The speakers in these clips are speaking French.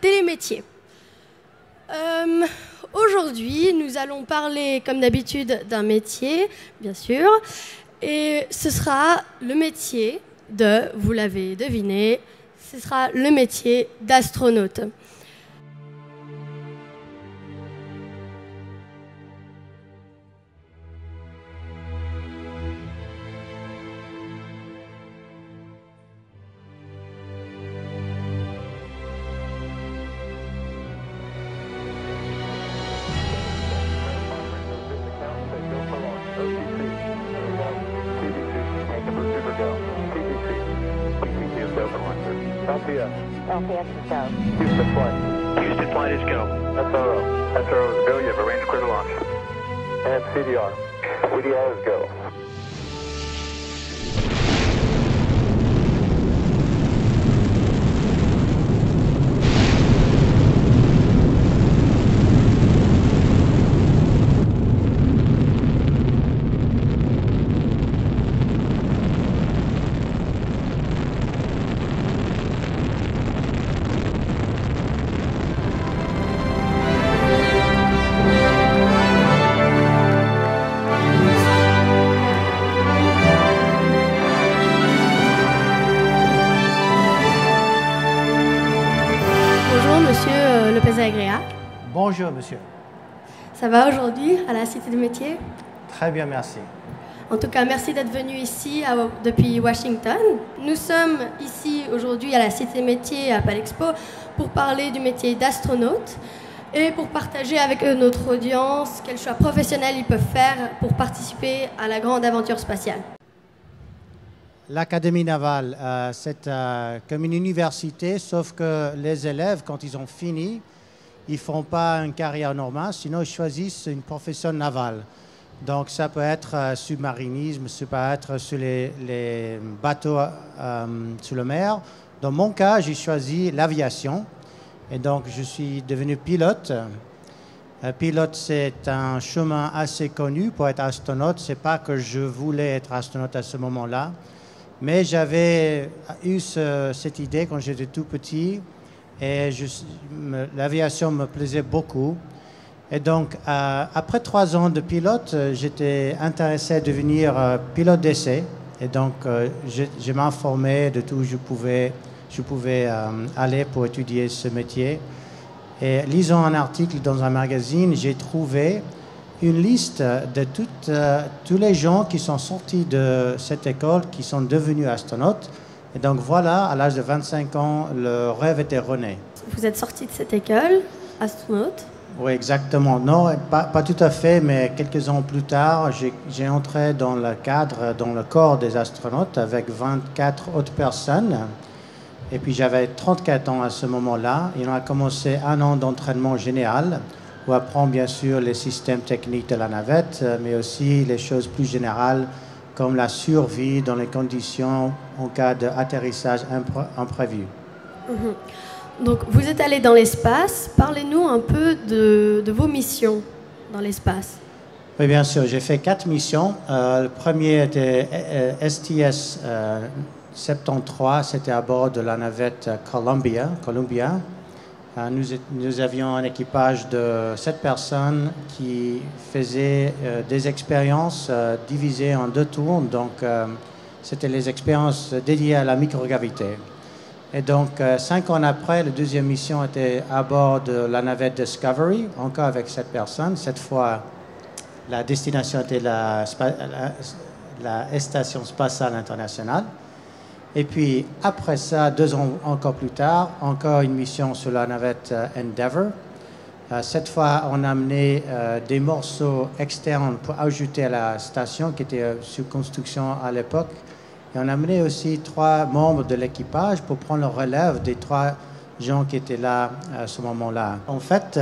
Télémétier. Euh, Aujourd'hui, nous allons parler, comme d'habitude, d'un métier, bien sûr, et ce sera le métier de, vous l'avez deviné, ce sera le métier d'astronaute. SRO. Is go. You have a range clear to launch. And CDR. CDR is go. Bonjour, monsieur. Ça va aujourd'hui à la Cité des Métiers? Très bien, merci. En tout cas, merci d'être venu ici à- depuis Washington. Nous sommes ici aujourd'hui à la Cité des Métiers à Palexpo pour parler du métier d'astronaute et pour partager avec eux notre audience quels choix professionnels ils peuvent faire pour participer à la grande aventure spatiale. L'Académie navale, euh, c'est euh, comme une université, sauf que les élèves, quand ils ont fini, ils ne font pas une carrière normale, sinon ils choisissent une profession navale. Donc ça peut être euh, submarinisme, ça peut être sur les, bateaux euh, sur la mer. Dans mon cas, j'ai choisi l'aviation et donc je suis devenu pilote. Euh, pilote, c'est un chemin assez connu pour être astronaute. C'est pas que je voulais être astronaute à ce moment-là, mais j'avais eu ce- cette idée quand j'étais tout petit et l'aviation me plaisait beaucoup. Et donc, après trois ans de pilote, euh, j'étais intéressé à devenir euh, pilote d'essai. Et donc, euh, je, m'informais de tout où je pouvais, aller pour étudier ce métier. Et lisant un article dans un magazine, j'ai trouvé une liste de tous les gens qui sont sortis de cette école, qui sont devenus astronautes. Et donc voilà, à l'âge de 25 ans, le rêve était rené. Vous êtes sorti de cette école, astronaute. Oui, exactement. Non, pas, pas tout à fait, mais quelques ans plus tard, j'ai entré dans le cadre, dans le corps des astronautes avec 24 autres personnes. Et puis j'avais 34 ans à ce moment-là. Et on a commencé un an d'entraînement général où on apprend bien sûr les systèmes techniques de la navette, mais aussi les choses plus générales comme la survie dans les conditions en cas d'atterrissage impré- imprévu. Donc, vous êtes allé dans l'espace. Parlez-nous un peu de, de vos missions dans l'espace. Oui, bien sûr. J'ai fait quatre missions. Euh, le premier était euh, STS euh, 73. C'était à bord de la navette euh, Columbia. Columbia. Euh, nous, avions un équipage de sept personnes qui faisaient euh, des expériences euh, divisées en deux tours. Donc, c'était les expériences dédiées à la microgravité. Et donc, cinq ans après, la deuxième mission était à bord de la navette Discovery, encore avec sept personnes. Cette fois, la destination était la Station spatiale internationale. Et puis, après ça, deux ans encore plus tard, encore une mission sur la navette euh, Endeavour. Euh, cette fois, on a amené euh, des morceaux externes pour ajouter à la station qui était sous construction à l'époque. Et on a amené aussi trois membres de l'équipage pour prendre le relève des trois gens qui étaient là à ce moment-là. En fait,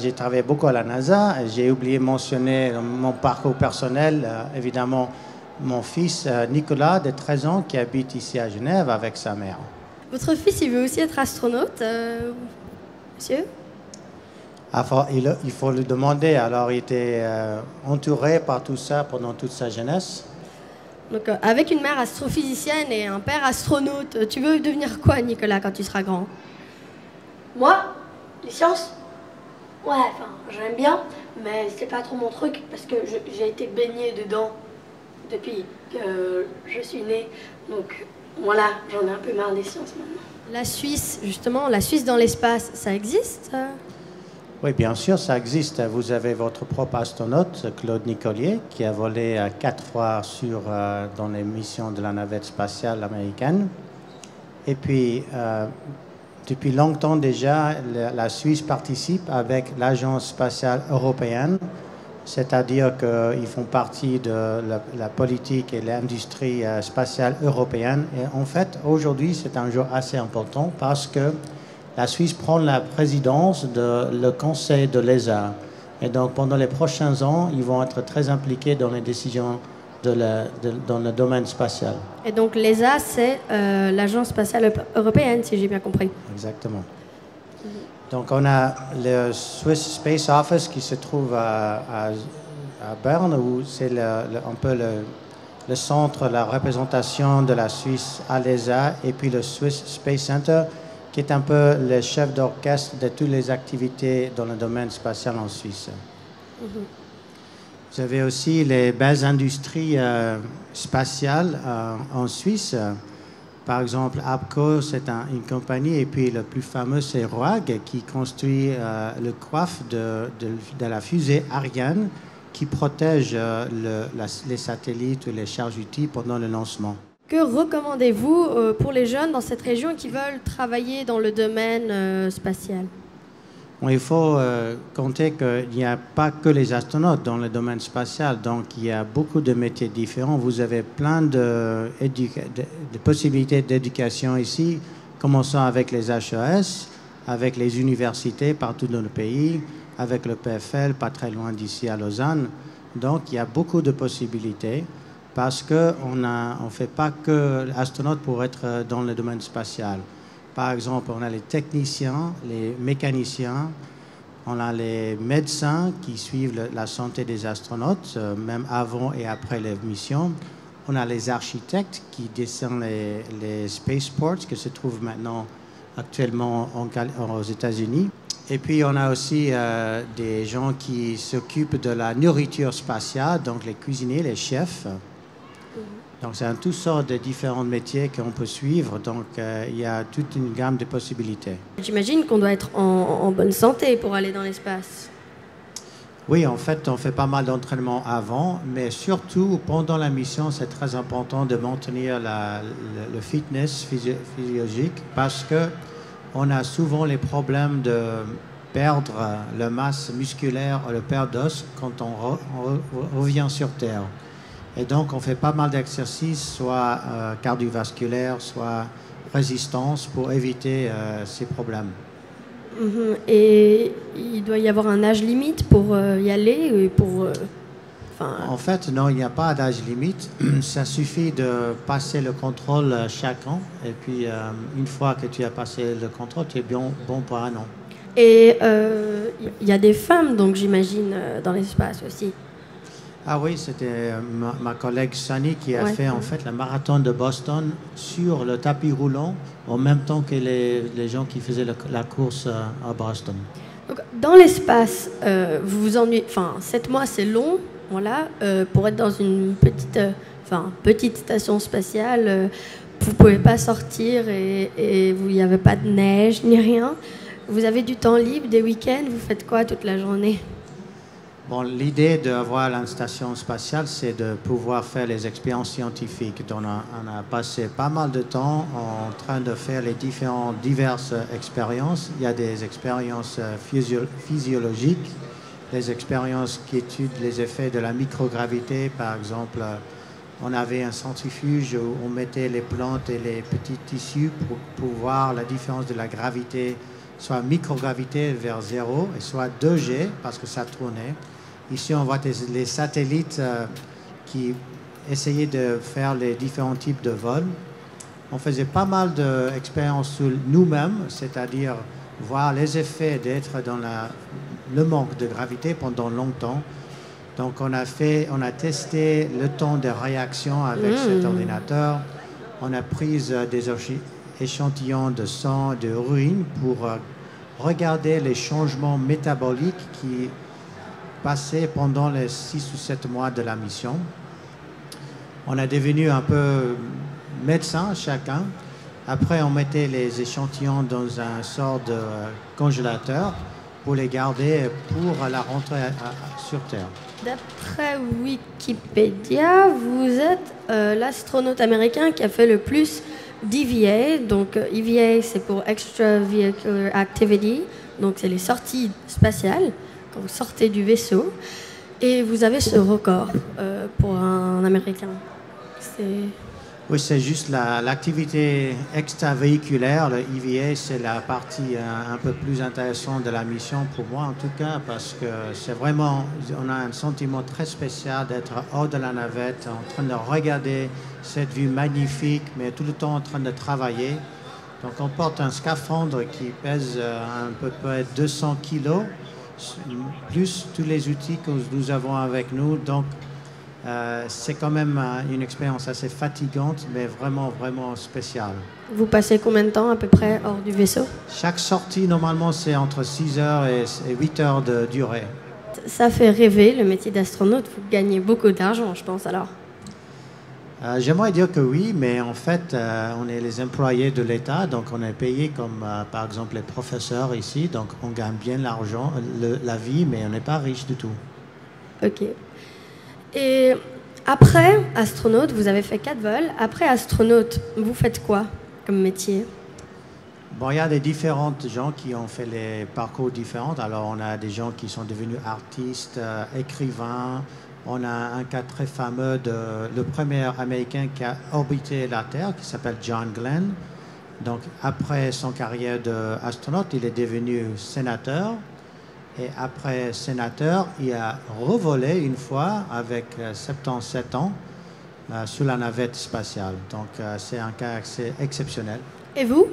j'ai travaillé beaucoup à la NASA. J'ai oublié de mentionner mon parcours personnel, évidemment, mon fils euh, Nicolas, de 13 ans, qui habite ici à Genève avec sa mère. Votre fils, il veut aussi être astronaute, euh, monsieur? Enfin, il, il faut le demander. Alors, il était euh, entouré par tout ça pendant toute sa jeunesse. Donc, euh, avec une mère astrophysicienne et un père astronaute, tu veux devenir quoi, Nicolas, quand tu seras grand? Moi, les sciences? Ouais, enfin, j'aime bien, mais c'est pas trop mon truc parce que j'ai été baignée dedans depuis que je suis née. Donc voilà, j'en ai un peu marre des sciences maintenant. La Suisse, justement, la Suisse dans l'espace, ça existe Oui, bien sûr, ça existe. Vous avez votre propre astronaute, Claude Nicolier, qui a volé euh, quatre fois sur, euh, dans les missions de la navette spatiale américaine. Et puis, euh, depuis longtemps déjà, la, la Suisse participe avec l'Agence spatiale européenne, c'est-à-dire qu'ils font partie de la, la politique et l'industrie euh, spatiale européenne. Et en fait, aujourd'hui, c'est un jour assez important parce que la Suisse prend la présidence de le Conseil de l'ESA. Et donc, pendant les prochains ans, ils vont être très impliqués dans les décisions de la- de- dans le domaine spatial. Et donc l'ESA, c'est euh, l'Agence spatiale Euro- européenne, si j'ai bien compris. Exactement. Donc, on a le Swiss Space Office qui se trouve à, Berne, où c'est un peu le, le centre, la représentation de la Suisse à l'ESA, et puis le Swiss Space Center, qui est un peu le chef d'orchestre de toutes les activités dans le domaine spatial en Suisse. Vous avez aussi les belles industries euh, spatiales euh, en Suisse. Par exemple, APCO, c'est un- une compagnie, et puis le plus fameux, c'est ROAG, qui construit euh, le coiffe de, la fusée Ariane, qui protège euh, les satellites ou les charges utiles pendant le lancement. Que recommandez-vous euh, pour les jeunes dans cette région qui veulent travailler dans le domaine spatial? Il faut euh, compter qu'il n'y a pas que les astronautes dans le domaine spatial, donc il y a beaucoup de métiers différents. Vous avez plein de, possibilités d'éducation ici, commençant avec les HES, avec les universités partout dans le pays, avec le PFL, pas très loin d'ici à Lausanne. Donc il y a beaucoup de possibilités parce qu'on ne fait pas que l'astronaute pour être euh, dans le domaine spatial. Par exemple, on a les techniciens, les mécaniciens, on a les médecins qui suivent la santé des astronautes, euh, même avant et après les missions. On a les architectes qui dessinent les, spaceports qui se trouvent maintenant actuellement aux États-Unis. Et puis on a aussi euh, des gens qui s'occupent de la nourriture spatiale, donc les cuisiniers, les chefs. Donc, c'est un toutes sortes de différents métiers qu'on peut suivre. Donc, euh, il y a toute une gamme de possibilités. J'imagine qu'on doit être en, en bonne santé pour aller dans l'espace. Oui, en fait, on fait pas mal d'entraînement avant, mais surtout pendant la mission, c'est très important de maintenir la- le, le fitness physio- physiologique parce que on a souvent les problèmes de perdre la masse musculaire ou le perdre d'os quand on, re- on re- revient sur Terre. Et donc, on fait pas mal d'exercices, soit euh, cardiovasculaires, soit résistance, pour éviter euh, ces problèmes. Mhm. Et il doit y avoir un âge limite pour euh, y aller et pour. euh, En fait, non, il n'y a pas d'âge limite. Ça suffit de passer le contrôle chaque an. Et puis, une fois que tu as passé le contrôle, tu es bien, bon pour un an. et il y a des femmes, donc j'imagine, dans l'espace aussi. Ah oui, c'était euh, ma, ma collègue Sunny qui a Ouais. fait en fait le marathon de Boston sur le tapis roulant en même temps que les, les gens qui faisaient le- la course euh, à Boston. Donc, dans l'espace, euh, vous vous ennuyez. Enfin, 7 mois, c'est long, voilà. euh, pour être dans une petite, euh, enfin, petite station spatiale, euh, vous pouvez pas sortir et, et vous n'y avait pas de neige ni rien. Vous avez du temps libre, des week-ends, vous faites quoi toute la journée? L'idée d'avoir la station spatiale, c'est de pouvoir faire les expériences scientifiques. On, a, passé pas mal de temps en train de faire les différentes diverses expériences. Il y a des expériences euh, physio- physiologiques, des expériences qui étudient les effets de la microgravité. Par exemple, euh, on avait un centrifuge où on mettait les plantes et les petits tissus pour, pour voir la différence de la gravité, soit microgravité vers zéro, et soit 2G, parce que ça tournait. Ici, on voit des- les satellites euh, qui essayaient de faire les différents types de vols. On faisait pas mal d'expériences sur nous-mêmes, c'est-à-dire voir les effets d'être dans la- le manque de gravité pendant longtemps. Donc, on a, fait, on a testé le temps de réaction avec cet ordinateur. On a pris euh, des échantillons de sang, de urine pour euh, regarder les changements métaboliques qui passaient pendant les six ou sept mois de la mission. On est devenu un peu médecin chacun. Après, on mettait les échantillons dans un sort de congélateur pour les garder pour la rentrée sur Terre. D'après Wikipédia, vous êtes euh, l'astronaute américain qui a fait le plus d'EVA. Donc euh, EVA, c'est pour Extravehicular Activity. Donc c'est les sorties spatiales quand vous sortez du vaisseau. Et vous avez ce record euh, pour un Américain. Oui, c'est juste l'activité extravéhiculaire, le EVA, c'est la partie euh, un, peu plus intéressante de la mission pour moi en tout cas, parce que c'est vraiment, on a un sentiment très spécial d'être hors de la navette, en train de regarder cette vue magnifique, mais tout le temps en train de travailler. Donc on porte un scaphandre qui pèse euh, un peu près 200 kilos, plus tous les outils que nous avons avec nous. Donc euh, c'est quand même euh, une expérience assez fatigante, mais vraiment, vraiment spéciale. Vous passez combien de temps à peu près hors du vaisseau? Chaque sortie, normalement, c'est entre 6 heures et 8 heures de durée. Ça fait rêver le métier d'astronaute. Vous gagnez beaucoup d'argent, je pense, alors euh, J'aimerais dire que oui, mais en fait, on est les employés de l'État, donc on est payé comme, par exemple, les professeurs ici, donc on gagne bien l'argent, la vie, mais on n'est pas riche du tout. Ok. Et après astronaute, vous avez fait quatre vols. Après astronaute, vous faites quoi comme métier? Bon, il y a des différentes gens qui ont fait les parcours différents. Alors, on a des gens qui sont devenus artistes, euh, écrivains. On a un cas très fameux de le premier Américain qui a orbité la Terre, qui s'appelle John Glenn. Donc, après son carrière d'astronaute, il est devenu sénateur. Et après sénateur, il a revolé une fois avec 77 euh, ans euh, sur la navette spatiale. Donc euh, c'est un cas exceptionnel. Et vous?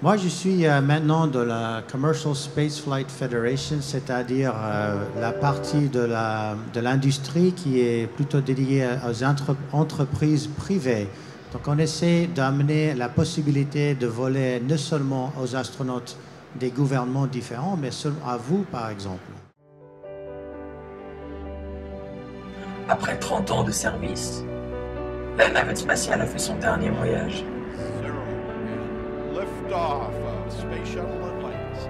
Moi, je suis maintenant de la Commercial Space Flight Federation, c'est-à-dire la partie de l'industrie qui est plutôt dédiée aux entreprises privées. Donc on essaie d'amener la possibilité de voler non seulement aux astronautes des gouvernements différents, mais à vous, par exemple. Après 30 ans de service, la navette spatiale a fait son dernier voyage. Lift off of Space Shuttle Atlantis.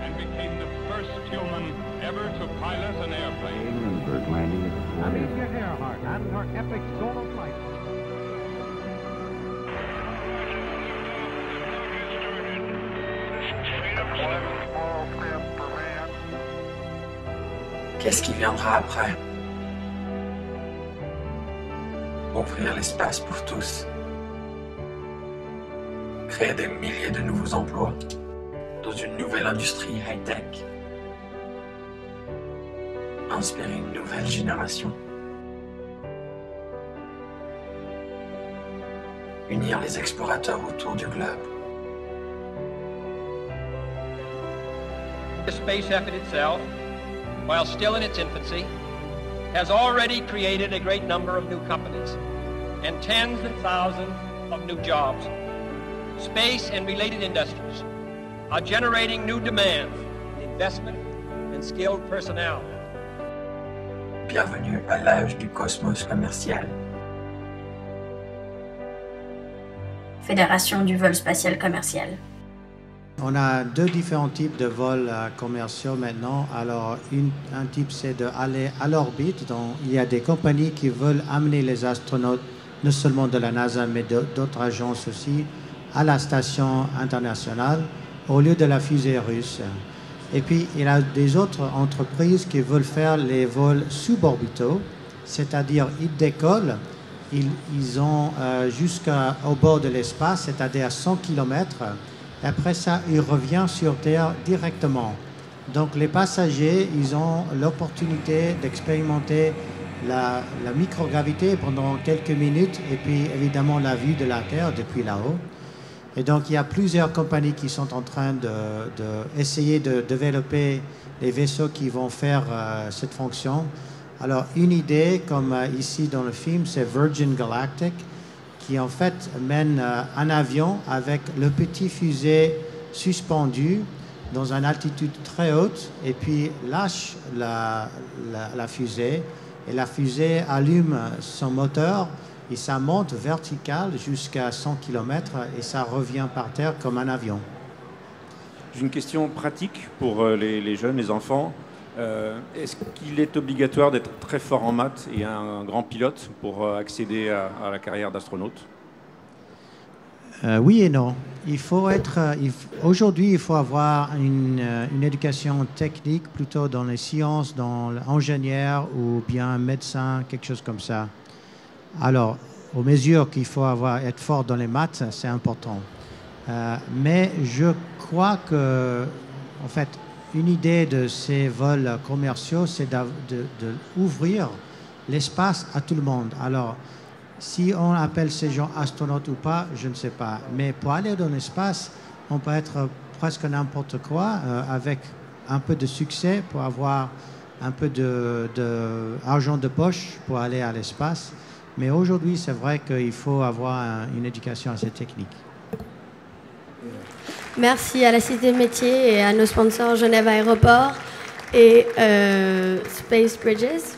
And became the first human ever to pilot an airplane. Hindenburg landing at the Amelia Earhart and her epic solo flight. Qu'est-ce qui viendra après? Ouvrir l'espace pour tous. Créer des milliers de nouveaux emplois dans une nouvelle industrie high-tech. Inspirer une nouvelle génération. Unir les explorateurs autour du globe. The space effort itself, while still in its infancy, has already created a great number of new companies and tens of thousands of new jobs. Space and related industries are generating new demands in investment and skilled personnel. Bienvenue à l'âge du cosmos commercial. Fédération du vol spatial commercial. On a deux différents types de vols euh, commerciaux maintenant. Alors, une, un type, c'est d'aller à l'orbite. Donc, il y a des compagnies qui veulent amener les astronautes, non seulement de la NASA, mais d'autres agences aussi, à la station internationale au lieu de la fusée russe. Et puis, il y a des autres entreprises qui veulent faire les vols suborbitaux, c'est-à-dire ils décollent, ils, ils ont euh, jusqu'au bord de l'espace, c'est-à-dire à 100 km après ça, il revient sur Terre directement. Donc les passagers, ils ont l'opportunité d'expérimenter la, microgravité pendant quelques minutes et puis évidemment la vue de la Terre depuis là-haut. Et donc il y a plusieurs compagnies qui sont en train d'essayer de, de, développer les vaisseaux qui vont faire euh, cette fonction. Alors une idée, comme euh, ici dans le film, c'est Virgin Galactic qui en fait mène euh, un avion avec le petit fusée suspendu dans une altitude très haute et puis lâche la, la- la fusée et la fusée allume son moteur et ça monte vertical jusqu'à 100 km et ça revient par terre comme un avion. J'ai une question pratique pour euh, les, les jeunes, les enfants. Euh, Est-ce qu'il est obligatoire d'être très fort en maths et un grand pilote pour euh, accéder à, à la carrière d'astronaute? Euh, oui et non. Il faut être. Aujourd'hui, il faut avoir une, une éducation technique plutôt dans les sciences, dans l'ingénieur ou bien médecin, quelque chose comme ça. Alors, aux mesures qu'il faut avoir, être fort dans les maths, c'est important. Euh, mais je crois que, en fait, une idée de ces vols commerciaux, c'est d'av- de, de ouvrir l'espace à tout le monde. Alors, si on appelle ces gens astronautes ou pas, je ne sais pas. Mais pour aller dans l'espace, on peut être presque n'importe quoi euh, avec un peu de succès pour avoir un peu de, de de poche pour aller à l'espace. Mais aujourd'hui, c'est vrai qu'il faut avoir un- une éducation assez technique. Merci à la Cité Métier et à nos sponsors Genève Aéroport et euh, Space Bridges.